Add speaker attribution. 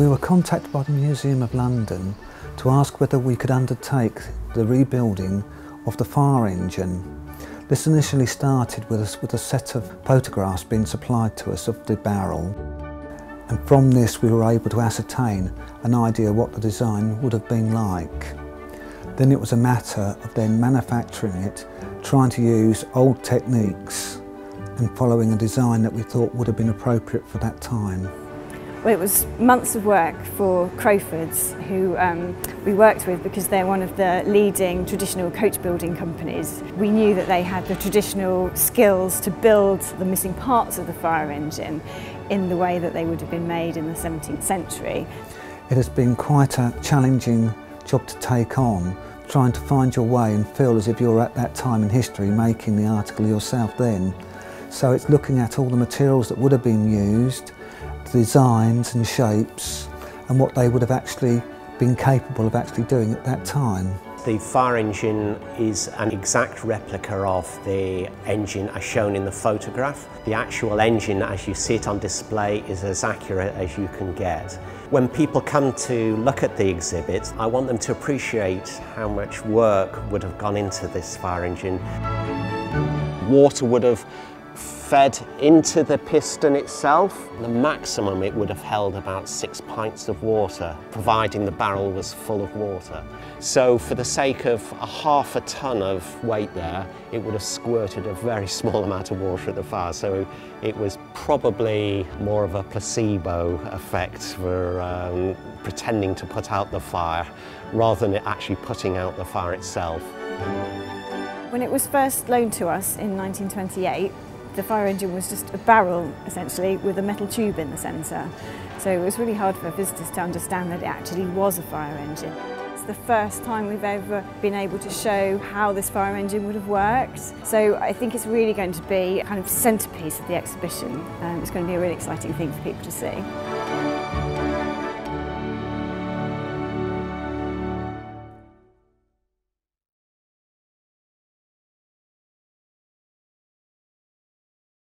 Speaker 1: We were contacted by the Museum of London to ask whether we could undertake the rebuilding of the fire engine. This initially started with a, with a set of photographs being supplied to us of the barrel and from this we were able to ascertain an idea what the design would have been like. Then it was a matter of then manufacturing it, trying to use old techniques and following a design that we thought would have been appropriate for that time.
Speaker 2: Well, it was months of work for Crofords, who um, we worked with because they're one of the leading traditional coach building companies. We knew that they had the traditional skills to build the missing parts of the fire engine in the way that they would have been made in the 17th century.
Speaker 1: It has been quite a challenging job to take on, trying to find your way and feel as if you're at that time in history making the article yourself then. So it's looking at all the materials that would have been used, designs and shapes and what they would have actually been capable of actually doing at that time.
Speaker 3: The fire engine is an exact replica of the engine as shown in the photograph. The actual engine as you see it on display is as accurate as you can get. When people come to look at the exhibit, I want them to appreciate how much work would have gone into this fire engine. Water would have fed into the piston itself. The maximum it would have held about six pints of water, providing the barrel was full of water. So for the sake of a half a ton of weight there, it would have squirted a very small amount of water at the fire. So it was probably more of a placebo effect for um, pretending to put out the fire rather than it actually putting out the fire itself.
Speaker 2: When it was first loaned to us in 1928, the fire engine was just a barrel essentially with a metal tube in the centre. So it was really hard for visitors to understand that it actually was a fire engine. It's the first time we've ever been able to show how this fire engine would have worked. So I think it's really going to be a kind of centrepiece of the exhibition. Um, it's going to be a really exciting thing for people to see.